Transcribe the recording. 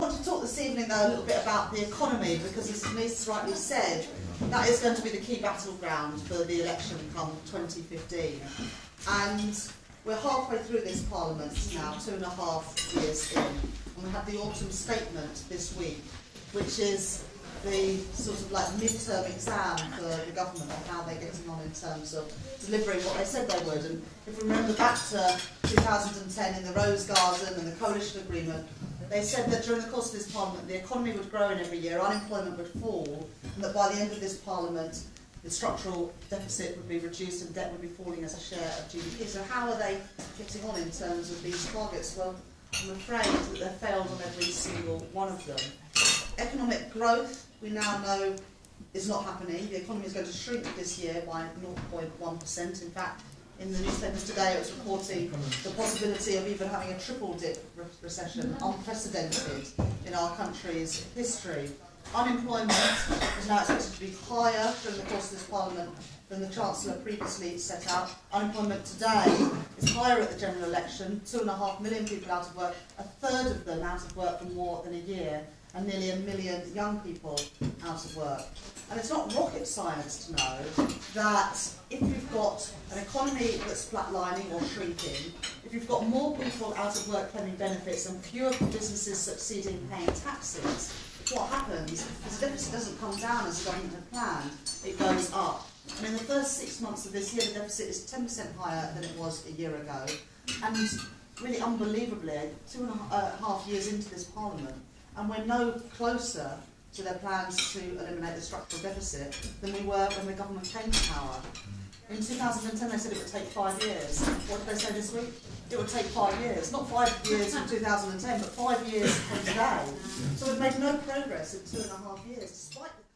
I want to talk this evening though a little bit about the economy because as Denise rightly said, that is going to be the key battleground for the election come 2015. And we're halfway through this parliament now, two and a half years in, and we have the autumn statement this week, which is the sort of like midterm exam for the government of how they're getting on in terms of delivering what they said they would. And if we remember back to 2010 in the Rose Garden and the coalition agreement, they said that during the course of this parliament the economy would grow in every year, unemployment would fall, and that by the end of this parliament the structural deficit would be reduced and debt would be falling as a share of GDP. So how are they getting on in terms of these targets? Well, I'm afraid that they've failed on every single one of them. Economic growth, we now know, is not happening. The economy is going to shrink this year by 0.1%. In fact, in the newspapers today, it was reporting the possibility of even having a triple dip re recession, unprecedented in our country's history. Unemployment is now expected to be higher during the course of this Parliament than the Chancellor previously set out. Unemployment today is higher at the general election, two and a half million people out of work, a third of them out of work for more than a year and nearly a million young people out of work. And it's not rocket science to know that if you've got an economy that's flatlining or shrinking, if you've got more people out of work claiming benefits and fewer businesses succeeding paying taxes, what happens is the deficit doesn't come down as the government had planned, it goes up. And in the first six months of this year, the deficit is 10% higher than it was a year ago. And really unbelievably, two and a uh, half years into this parliament, and we're no closer to their plans to eliminate the structural deficit than we were when the government came to power. In 2010 they said it would take five years. What did they say this week? It would take five years. Not five years from 2010, but five years from today. So we've made no progress in two and a half years, despite the